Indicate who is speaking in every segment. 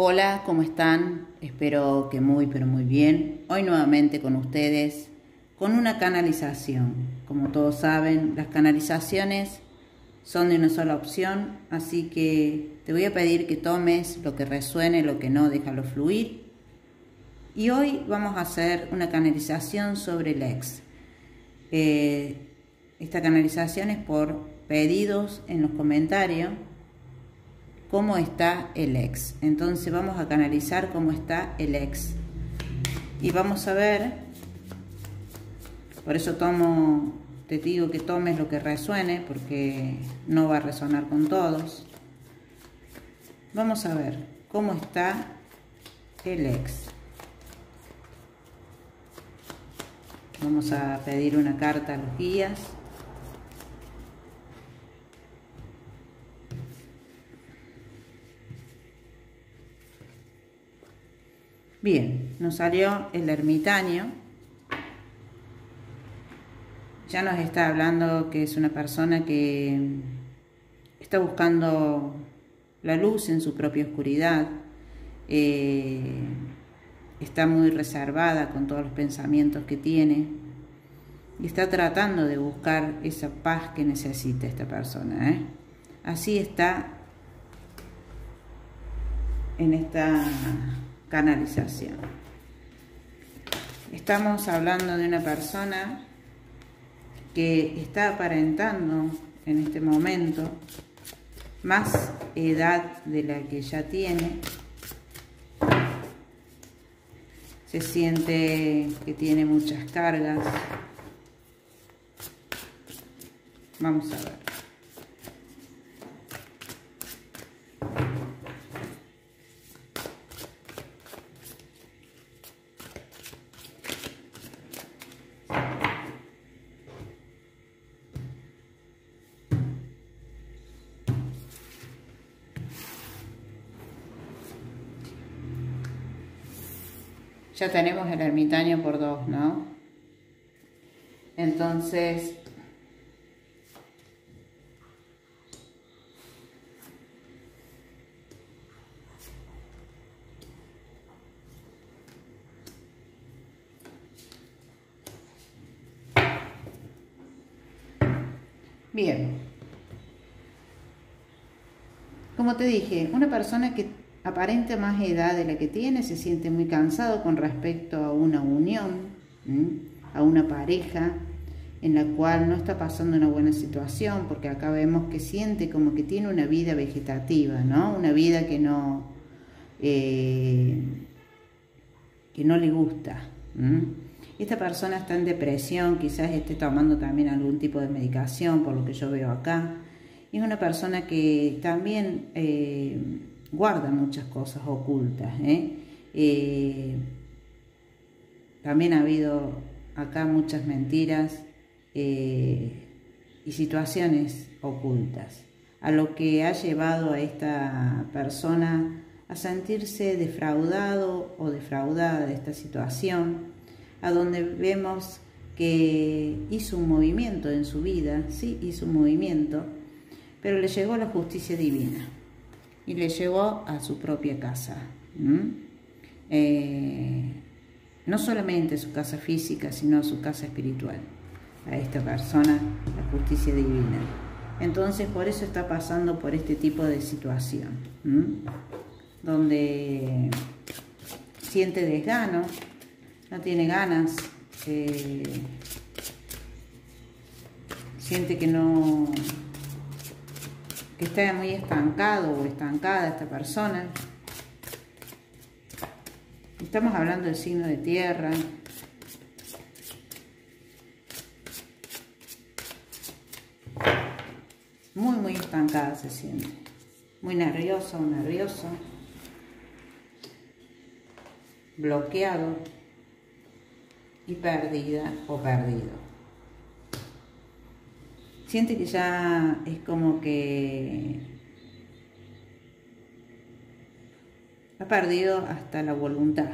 Speaker 1: Hola, ¿cómo están? Espero que muy, pero muy bien. Hoy nuevamente con ustedes con una canalización. Como todos saben, las canalizaciones son de una sola opción, así que te voy a pedir que tomes lo que resuene, lo que no, déjalo fluir. Y hoy vamos a hacer una canalización sobre el ex. Eh, esta canalización es por pedidos en los comentarios cómo está el ex. Entonces vamos a canalizar cómo está el ex. Y vamos a ver, por eso tomo, te digo que tomes lo que resuene, porque no va a resonar con todos. Vamos a ver cómo está el ex. Vamos a pedir una carta a los guías. Bien, nos salió el ermitaño. Ya nos está hablando que es una persona que está buscando la luz en su propia oscuridad. Eh, está muy reservada con todos los pensamientos que tiene y está tratando de buscar esa paz que necesita esta persona. ¿eh? Así está en esta canalización. Estamos hablando de una persona que está aparentando en este momento más edad de la que ya tiene. Se siente que tiene muchas cargas. Vamos a ver. Ya tenemos el ermitaño por dos, ¿no? Entonces, Bien. Como te dije, una persona que aparente más edad de la que tiene, se siente muy cansado con respecto a una unión, a una pareja en la cual no está pasando una buena situación, porque acá vemos que siente como que tiene una vida vegetativa, ¿no? Una vida que no, eh, que no le gusta. Esta persona está en depresión, quizás esté tomando también algún tipo de medicación, por lo que yo veo acá. Es una persona que también eh, guarda muchas cosas ocultas. ¿eh? Eh, también ha habido acá muchas mentiras eh, y situaciones ocultas, a lo que ha llevado a esta persona a sentirse defraudado o defraudada de esta situación, a donde vemos que hizo un movimiento en su vida, sí, hizo un movimiento, pero le llegó la justicia divina y le llevó a su propia casa. Eh, no solamente su casa física, sino su casa espiritual. A esta persona, la justicia divina. Entonces, por eso está pasando por este tipo de situación, donde siente desgano, no tiene ganas, eh, siente que no que está muy estancado o estancada esta persona. Estamos hablando del signo de tierra. Muy, muy estancada se siente. muy nervioso o nervioso, bloqueado y perdida o perdido. Siente que ya es como que ha perdido hasta la voluntad,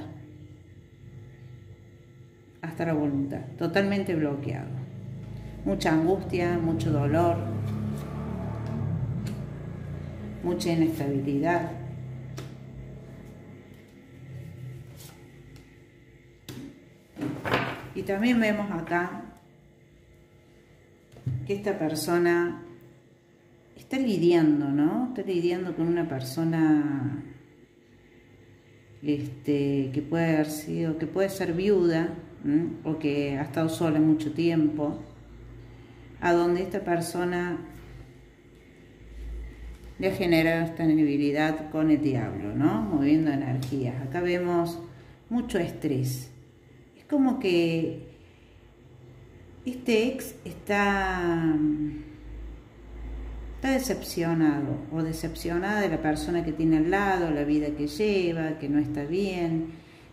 Speaker 1: hasta la voluntad, totalmente bloqueado. Mucha angustia, mucho dolor, mucha inestabilidad. Y también vemos acá que esta persona está lidiando, ¿no? Está lidiando con una persona este, que puede haber sido, que puede ser viuda o que ha estado sola mucho tiempo, a donde esta persona le ha generado esta debilidad con el diablo, ¿no? Moviendo energías. Acá vemos mucho estrés. Es como que este ex está, está decepcionado o decepcionada de la persona que tiene al lado, la vida que lleva, que no está bien,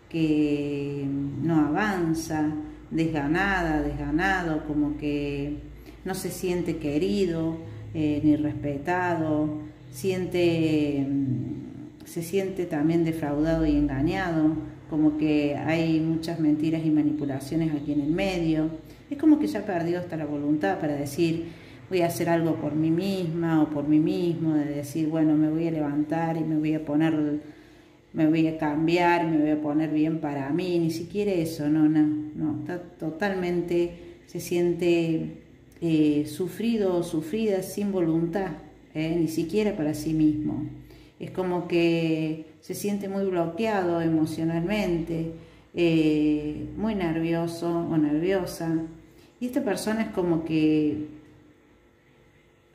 Speaker 1: que no avanza, desganada, desganado, como que no se siente querido eh, ni respetado, siente, se siente también defraudado y engañado, como que hay muchas mentiras y manipulaciones aquí en el medio es como que ya perdió hasta la voluntad para decir, voy a hacer algo por mí misma o por mí mismo, de decir, bueno, me voy a levantar y me voy a poner, me voy a cambiar, me voy a poner bien para mí, ni siquiera eso, no, no, no, está totalmente, se siente eh, sufrido o sufrida sin voluntad, eh, ni siquiera para sí mismo. Es como que se siente muy bloqueado emocionalmente, eh, muy nervioso o nerviosa. Y esta persona es como que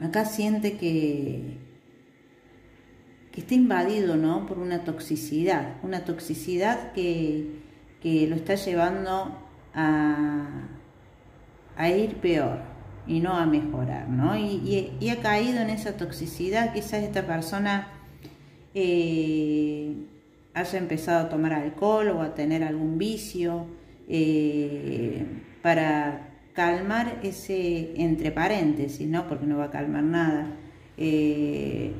Speaker 1: acá siente que, que está invadido ¿no? por una toxicidad, una toxicidad que, lo está llevando a, a, ir peor y no a mejorar, ¿no? Y, ha caído en esa toxicidad, quizás esta persona eh, haya empezado a tomar alcohol o a tener algún vicio eh, para calmar ese, entre paréntesis, ¿no? Porque no va a calmar nada, eh,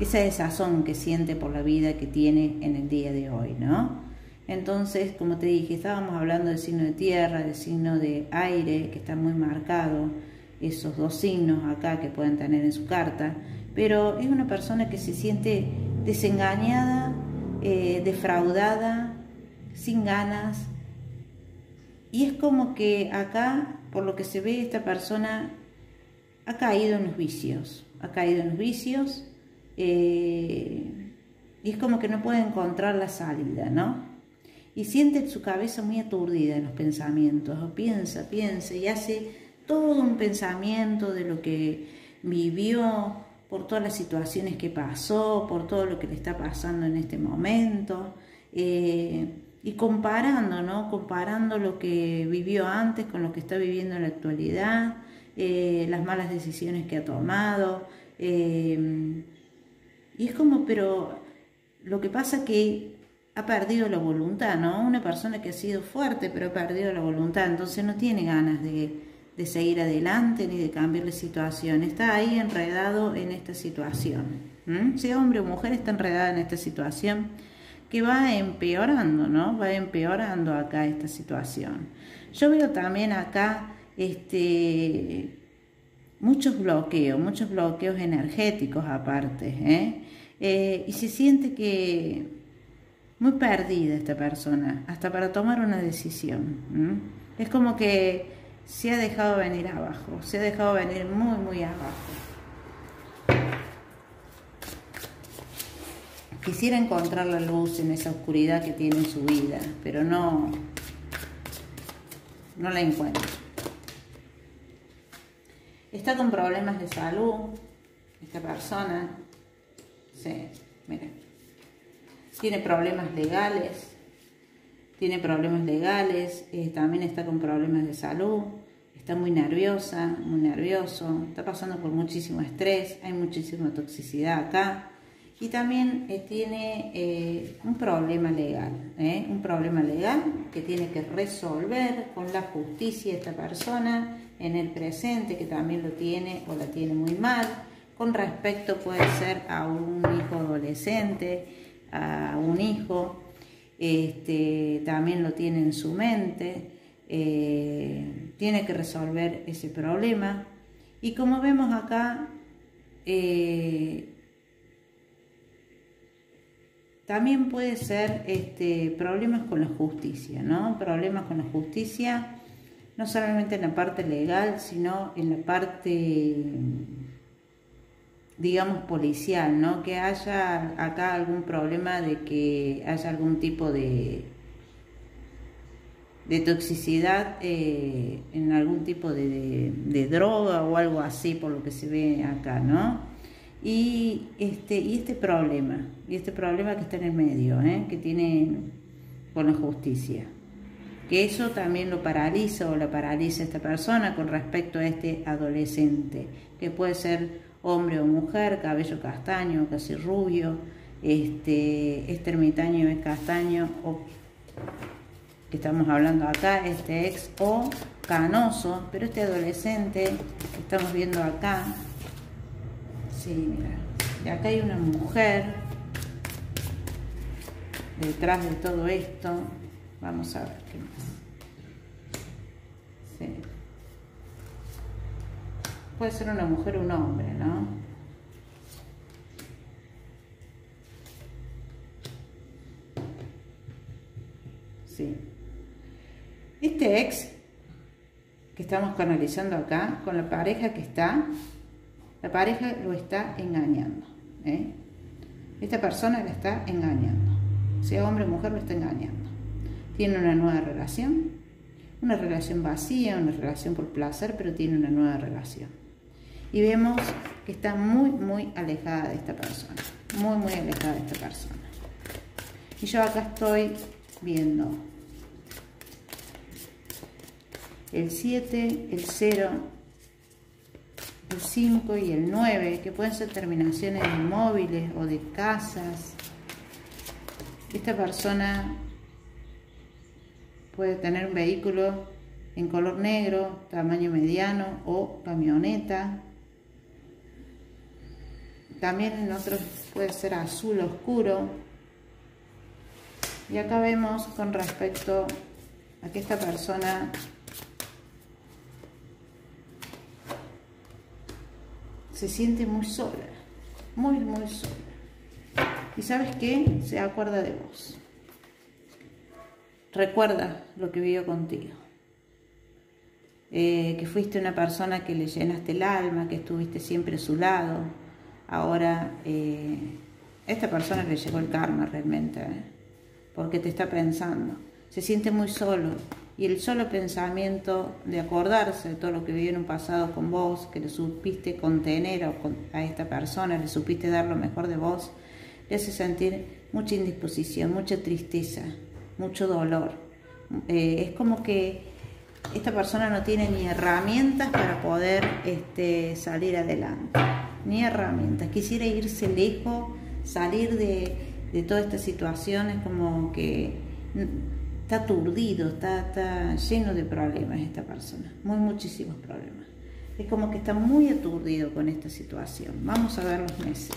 Speaker 1: esa desazón que siente por la vida que tiene en el día de hoy, ¿no? Entonces, como te dije, estábamos hablando del signo de tierra, del signo de aire, que está muy marcado, esos dos signos acá que pueden tener en su carta, pero es una persona que se siente desengañada, eh, defraudada, sin ganas, y es como que acá, por lo que se ve, esta persona ha caído en los vicios, ha caído en los vicios eh, y es como que no puede encontrar la salida, ¿no? Y siente su cabeza muy aturdida en los pensamientos, piensa, piensa y hace todo un pensamiento de lo que vivió, por todas las situaciones que pasó, por todo lo que le está pasando en este momento. Eh, y comparando, ¿no? Comparando lo que vivió antes con lo que está viviendo en la actualidad, eh, las malas decisiones que ha tomado. Eh, y es como, pero lo que pasa que ha perdido la voluntad, ¿no? Una persona que ha sido fuerte, pero ha perdido la voluntad, entonces no tiene ganas de, seguir adelante ni de cambiar la situación. Está ahí enredado en esta situación. Si hombre o mujer está enredada en esta situación, que va empeorando, ¿no? Va empeorando acá esta situación. Yo veo también acá este, muchos bloqueos, muchos bloqueos energéticos aparte, ¿eh? Eh, y se siente que muy perdida esta persona, hasta para tomar una decisión. Es como que se ha dejado venir abajo, se ha dejado venir muy, muy abajo. Quisiera encontrar la luz en esa oscuridad que tiene en su vida, pero no, no la encuentro. Está con problemas de salud, esta persona, sí, miren, tiene problemas legales, tiene problemas legales, eh, también está con problemas de salud, está muy nerviosa, muy nervioso, está pasando por muchísimo estrés, hay muchísima toxicidad acá y también eh, tiene eh, un problema legal, ¿eh? un problema legal que tiene que resolver con la justicia esta persona en el presente, que también lo tiene o la tiene muy mal, con respecto puede ser a un hijo adolescente, a un hijo, este, también lo tiene en su mente, tiene que resolver ese problema. Y como vemos acá, también puede ser este, problemas con la justicia, ¿no? Problemas con la justicia, no solamente en la parte legal, sino en la parte, digamos, policial, ¿no? Que haya acá algún problema de que haya algún tipo de, de toxicidad eh, en algún tipo de, de droga o algo así, por lo que se ve acá, ¿no? Y este, y este problema, y este problema que está en el medio, ¿eh? que tiene con la justicia, que eso también lo paraliza o la paraliza esta persona con respecto a este adolescente, que puede ser hombre o mujer, cabello castaño, casi rubio, este, este ermitaño es castaño, o que estamos hablando acá, este ex o canoso, pero este adolescente que estamos viendo acá, Sí, mira. Y acá hay una mujer detrás de todo esto. Vamos a ver qué más. Sí. Puede ser una mujer o un hombre, ¿no? Sí. Este ex que estamos canalizando acá, con la pareja que está, la pareja lo está engañando. ¿eh? Esta persona la está engañando. Sea hombre o mujer, lo está engañando. Tiene una nueva relación, una relación vacía, una relación por placer, pero tiene una nueva relación. Y vemos que está muy, muy alejada de esta persona. Muy, muy alejada de esta persona. Y yo acá estoy viendo el 7, el 0, el 5 y el 9, que pueden ser terminaciones de móviles o de casas. Esta persona puede tener un vehículo en color negro, tamaño mediano o camioneta. También en otros puede ser azul oscuro. Y acá vemos con respecto a que esta persona se siente muy sola, muy, muy sola. ¿Y sabes qué? Se acuerda de vos. Recuerda lo que vivió contigo. Eh, que fuiste una persona que le llenaste el alma, que estuviste siempre a su lado. Ahora, eh, esta persona le llegó el karma realmente, ¿eh? porque te está pensando. Se siente muy solo, y el solo pensamiento de acordarse de todo lo que un pasado con vos, que le supiste contener a esta persona, le supiste dar lo mejor de vos, le hace sentir mucha indisposición, mucha tristeza, mucho dolor. Eh, es como que esta persona no tiene ni herramientas para poder este, salir adelante, ni herramientas. Quisiera irse lejos, salir de, de toda esta situación, es como que está aturdido, está, lleno de problemas esta persona, muy muchísimos problemas. Es como que está muy aturdido con esta situación. Vamos a ver los meses.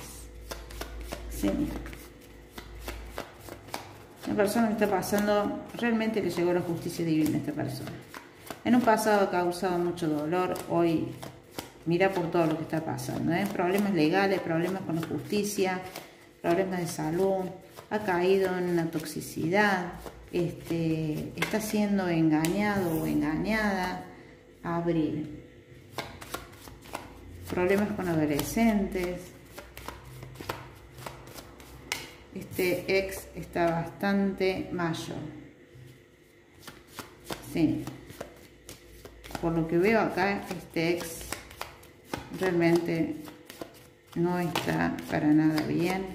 Speaker 1: Sí. Una persona que está pasando, realmente le llegó la justicia divina esta persona. En un pasado ha causado mucho dolor, hoy mira por todo lo que está pasando. ¿eh? Problemas legales, problemas con la justicia, problemas de salud, ha caído en una toxicidad, este, está siendo engañado o engañada abril. Problemas con adolescentes. Este ex está bastante mayor. Sí. Por lo que veo acá, este ex realmente no está para nada bien.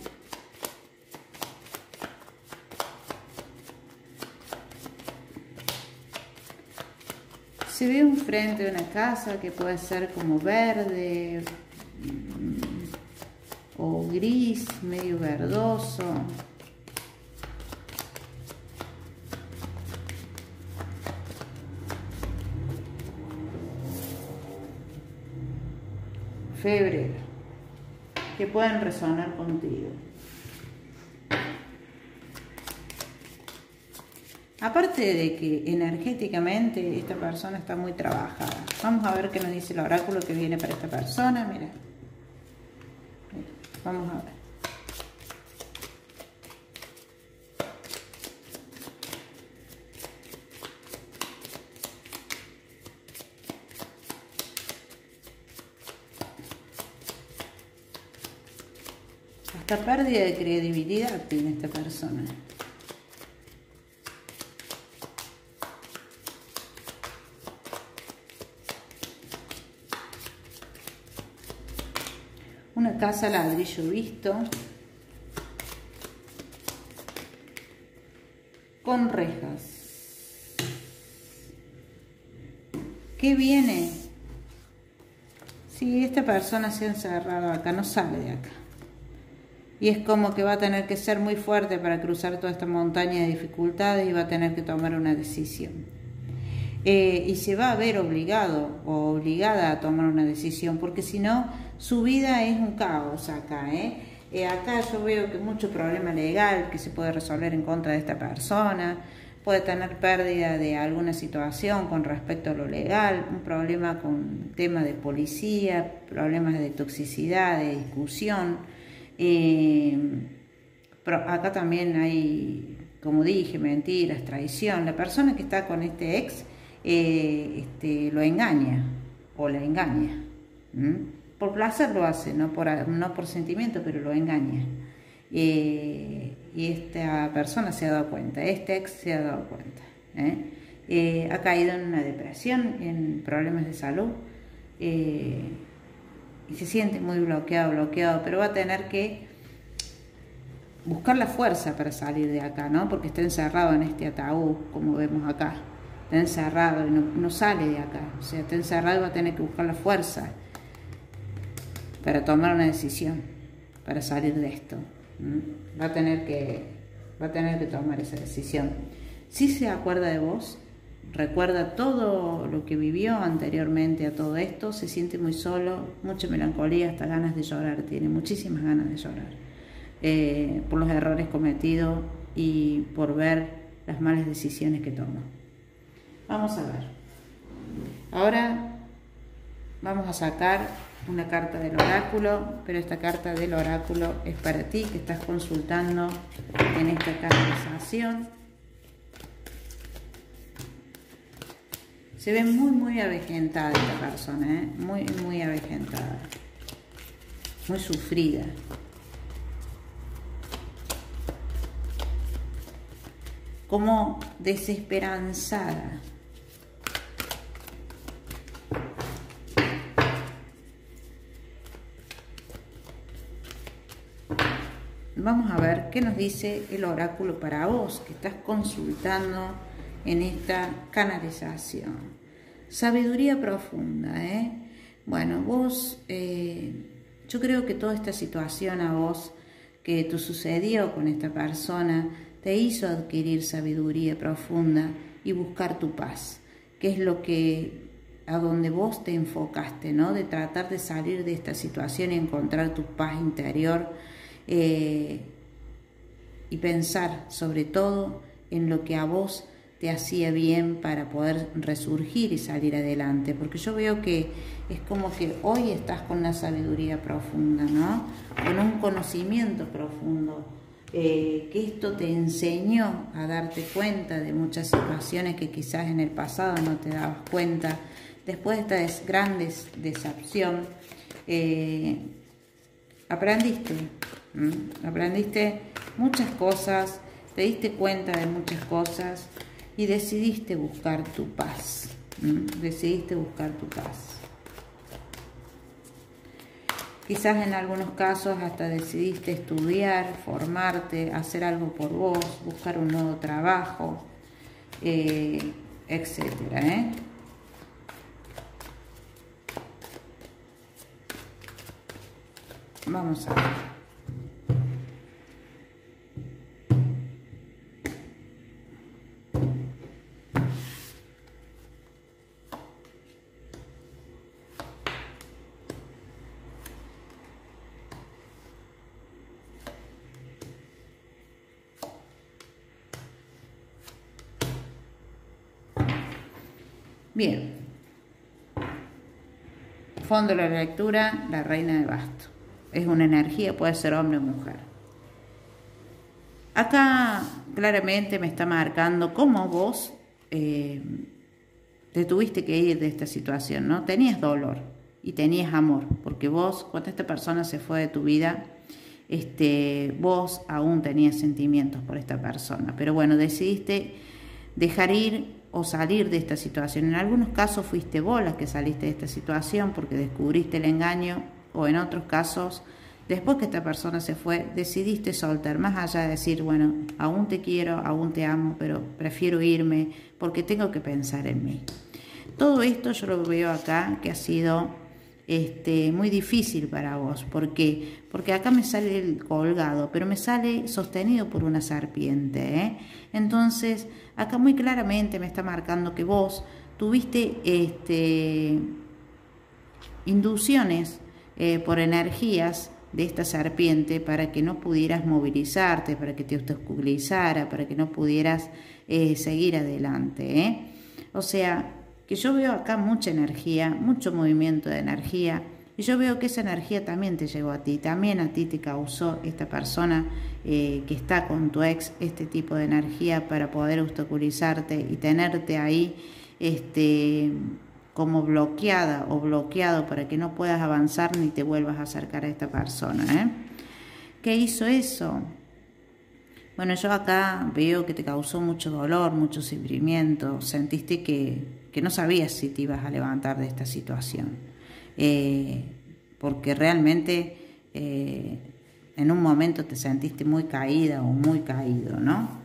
Speaker 1: Se ve un frente de una casa que puede ser como verde mm, o gris, medio verdoso. Febrero, que pueden resonar contigo. Aparte de que energéticamente esta persona está muy trabajada. Vamos a ver qué nos dice el oráculo que viene para esta persona. Mira. Vamos a ver. Hasta pérdida de credibilidad tiene esta persona. Una casa ladrillo visto con rejas. ¿Qué viene? Si esta persona se ha encerrado acá, no sale de acá. Y es como que va a tener que ser muy fuerte para cruzar toda esta montaña de dificultades y va a tener que tomar una decisión. Eh, y se va a ver obligado o obligada a tomar una decisión, porque si no, su vida es un caos acá. ¿eh? ¿eh? acá yo veo que mucho problema legal que se puede resolver en contra de esta persona, puede tener pérdida de alguna situación con respecto a lo legal, un problema con tema de policía, problemas de toxicidad, de discusión. Eh, acá también hay, como dije, mentiras, traición. La persona que está con este ex eh, este, lo engaña o la engaña. Por placer lo hace, no por, no por sentimiento, pero lo engaña. Eh, y esta persona se ha dado cuenta, este ex se ha dado cuenta. ¿eh? ha caído en una depresión, en problemas de salud y se siente muy bloqueado, bloqueado, pero va a tener que buscar la fuerza para salir de acá, ¿no? Porque está encerrado en este ataúd, como vemos acá está encerrado y no, sale de acá. O sea, está encerrado y va a tener que buscar la fuerza para tomar una decisión, para salir de esto. Va a tener que, va a tener que tomar esa decisión. Si se acuerda de vos, recuerda todo lo que vivió anteriormente a todo esto, se siente muy solo, mucha melancolía, hasta ganas de llorar, tiene muchísimas ganas de llorar eh, por los errores cometidos y por ver las malas decisiones que tomó. Vamos a ver. Ahora vamos a sacar una carta del oráculo, pero esta carta del oráculo es para ti que estás consultando en esta canalización. Se ve muy, muy avejentada esta persona, ¿eh? muy, muy avejentada, muy sufrida. Como desesperanzada. Vamos a ver qué nos dice el oráculo para vos que estás consultando en esta canalización. Sabiduría profunda, ¿eh? Bueno, vos, eh, yo creo que toda esta situación a vos que te sucedió con esta persona te hizo adquirir sabiduría profunda y buscar tu paz, que es lo que a donde vos te enfocaste, ¿no? De tratar de salir de esta situación y encontrar tu paz interior eh, y pensar sobre todo en lo que a vos te hacía bien para poder resurgir y salir adelante, porque yo veo que es como que hoy estás con una sabiduría profunda, ¿no? Con un conocimiento profundo, eh, que esto te enseñó a darte cuenta de muchas situaciones que quizás en el pasado no te dabas cuenta, después de esta gran decepción, eh, aprendiste. Aprendiste muchas cosas, te diste cuenta de muchas cosas y decidiste buscar tu paz. Decidiste buscar tu paz. Quizás en algunos casos hasta decidiste estudiar, formarte, hacer algo por vos, buscar un nuevo trabajo, eh, etcétera. ¿eh? Vamos a ver. Bien. Fondo de la lectura, la reina de basto. Es una energía, puede ser hombre o mujer. Acá claramente me está marcando cómo vos eh, te tuviste que ir de esta situación, ¿no? Tenías dolor y tenías amor, porque vos, cuando esta persona se fue de tu vida, este, vos aún tenías sentimientos por esta persona, pero bueno, decidiste dejar ir o salir de esta situación. En algunos casos fuiste vos la que saliste de esta situación porque descubriste el engaño o en otros casos, después que esta persona se fue, decidiste soltar, más allá de decir, bueno, aún te quiero, aún te amo, pero prefiero irme porque tengo que pensar en mí. Todo esto yo lo veo acá que ha sido este, muy difícil para vos. ¿Por qué? Porque acá me sale el colgado, pero me sale sostenido por una serpiente. ¿eh? Entonces, acá muy claramente me está marcando que vos tuviste este, inducciones eh, por energías de esta serpiente para que no pudieras movilizarte, para que te obstaculizara, para que no pudieras eh, seguir adelante. ¿eh? O sea, que yo veo acá mucha energía, mucho movimiento de energía, y yo veo que esa energía también te llegó a ti, también a ti te causó esta persona que está con tu ex este tipo de energía para poder obstaculizarte y tenerte ahí este, como bloqueada o bloqueado para que no puedas avanzar ni te vuelvas a acercar a esta persona. ¿eh? ¿Qué hizo eso? Bueno, yo acá veo que te causó mucho dolor, mucho sufrimiento, sentiste que, que no sabías si te ibas a levantar de esta situación. Eh, porque realmente eh, en un momento te sentiste muy caída o muy caído, ¿no?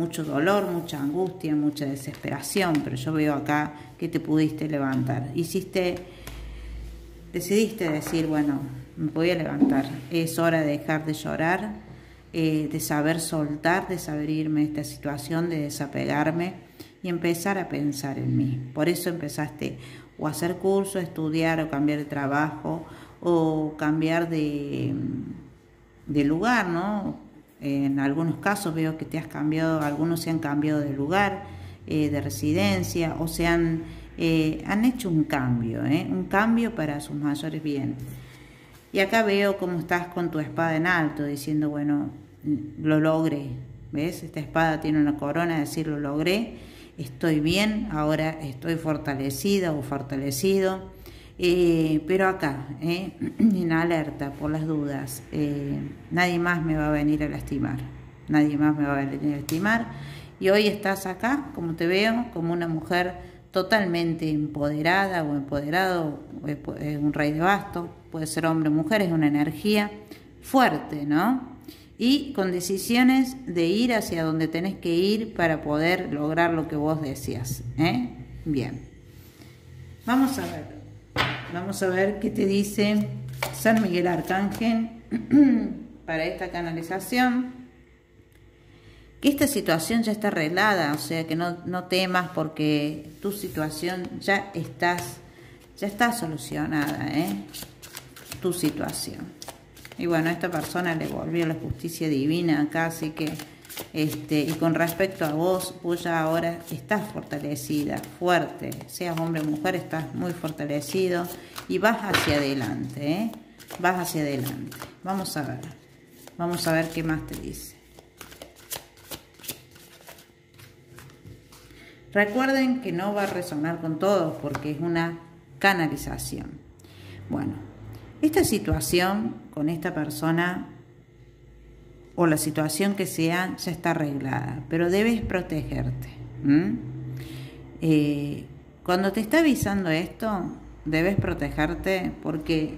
Speaker 1: Mucho dolor, mucha angustia, mucha desesperación, pero yo veo acá que te pudiste levantar. Hiciste, decidiste decir, bueno, me voy a levantar, es hora de dejar de llorar, eh, de saber soltar, de saber irme de esta situación, de desapegarme y empezar a pensar en mí. Por eso empezaste o hacer curso, estudiar o cambiar de trabajo o cambiar de, de lugar, ¿no? En algunos casos veo que te has cambiado, algunos se han cambiado de lugar, eh, de residencia o se han, eh, han hecho un cambio, ¿eh? un cambio para sus mayores bienes. Y acá veo cómo estás con tu espada en alto, diciendo, bueno, lo logré. ¿Ves? Esta espada tiene una corona, decir, lo logré estoy bien, ahora estoy fortalecida o fortalecido, eh, pero acá, eh, en alerta por las dudas, eh, nadie más me va a venir a lastimar, nadie más me va a venir a lastimar. Y hoy estás acá, como te veo, como una mujer totalmente empoderada o empoderado, un rey de basto, puede ser hombre o mujer, es una energía fuerte, ¿no? y con decisiones de ir hacia donde tenés que ir para poder lograr lo que vos decías. Bien. Vamos a ver. Vamos a ver qué te dice San Miguel Arcángel para esta canalización. Que esta situación ya está arreglada, o sea que no, no temas porque tu situación ya ya está solucionada, ¿eh? tu situación. Y bueno, esta persona le volvió la justicia divina acá, así que, este, y con respecto a vos, vos ya ahora estás fortalecida, fuerte, seas hombre o mujer, estás muy fortalecido y vas hacia adelante, ¿eh? Vas hacia adelante. Vamos a ver, vamos a ver qué más te dice. Recuerden que no va a resonar con todos porque es una canalización. Bueno, esta situación con esta persona o la situación que sea ya está arreglada, pero debes protegerte. Eh, cuando te está avisando esto, debes protegerte porque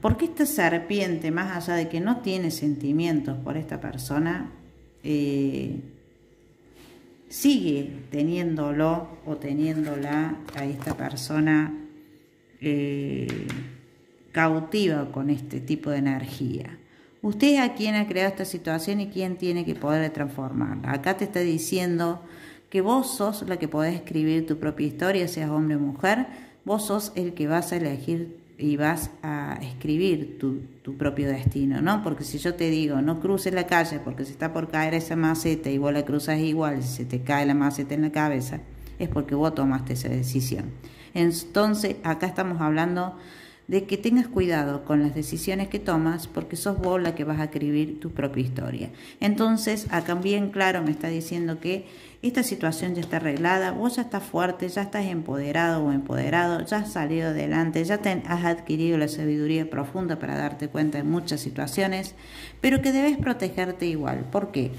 Speaker 1: porque esta serpiente, más allá de que no tiene sentimientos por esta persona, eh, sigue teniéndolo o teniéndola a esta persona eh, cautiva con este tipo de energía. Usted es a quien ha creado esta situación y quien tiene que poder transformarla. Acá te está diciendo que vos sos la que podés escribir tu propia historia, seas hombre o mujer, vos sos el que vas a elegir y vas a escribir tu, tu, propio destino, ¿no? Porque si yo te digo, no cruces la calle porque se está por caer esa maceta y vos la cruzas igual, se te cae la maceta en la cabeza, es porque vos tomaste esa decisión. Entonces, acá estamos hablando de que tengas cuidado con las decisiones que tomas porque sos vos la que vas a escribir tu propia historia. Entonces, acá bien claro me está diciendo que esta situación ya está arreglada, vos ya estás fuerte, ya estás empoderado o empoderado, ya has salido adelante, ya has adquirido la sabiduría profunda para darte cuenta de muchas situaciones, pero que debes protegerte igual. ¿Por qué?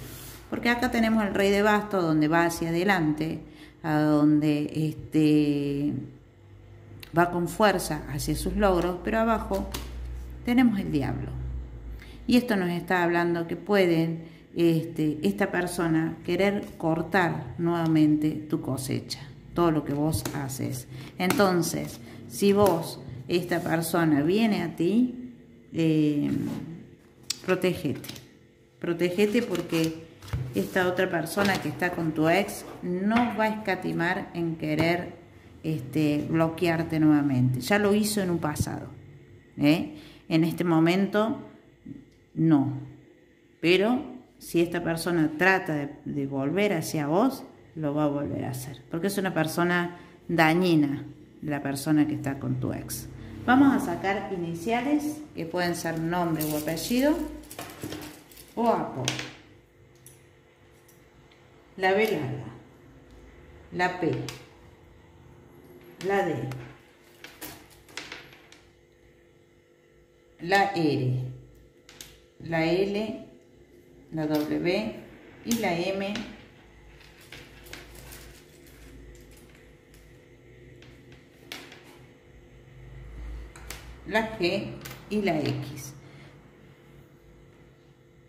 Speaker 1: Porque acá tenemos el rey de basto donde va hacia adelante, a donde este va con fuerza hacia sus logros, pero abajo tenemos el diablo. Y esto nos está hablando que pueden este, esta persona querer cortar nuevamente tu cosecha, todo lo que vos haces. Entonces, si vos, esta persona viene a ti, eh, protégete. Protégete porque esta otra persona que está con tu ex no va a escatimar en querer este, bloquearte nuevamente. Ya lo hizo en un pasado. ¿eh? En este momento, no. Pero si esta persona trata de, de, volver hacia vos, lo va a volver a hacer. Porque es una persona dañina, la persona que está con tu ex. Vamos a sacar iniciales, que pueden ser nombre o apellido, o apodo. La B la P, la D, la R, la L, la W y la M. La G y la X.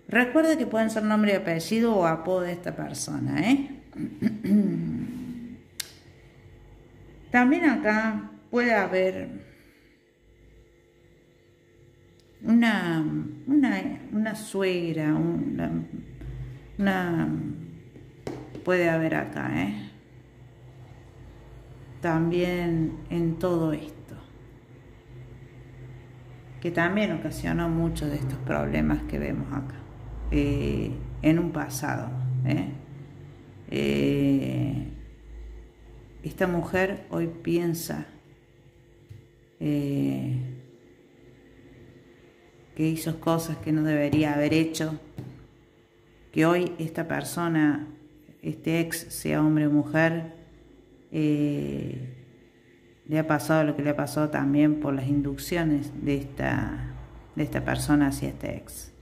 Speaker 1: Recuerda que pueden ser nombre y apellido o apodo de esta persona, ¿eh? También acá puede haber una, una, suegra, una, puede haber acá, ¿eh? También en todo esto, que también ocasionó muchos de estos problemas que vemos acá, eh, en un pasado, ¿eh? Eh, esta mujer hoy piensa eh, que hizo cosas que no debería haber hecho, que hoy esta persona, este ex, sea hombre o mujer, eh, le ha pasado lo que le ha pasado también por las inducciones de esta, de esta persona hacia este ex.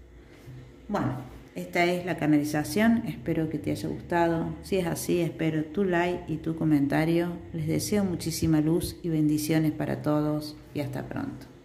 Speaker 1: Bueno. Esta es la canalización, espero que te haya gustado. Si es así, espero tu like y tu comentario. Les deseo muchísima luz y bendiciones para todos y hasta pronto.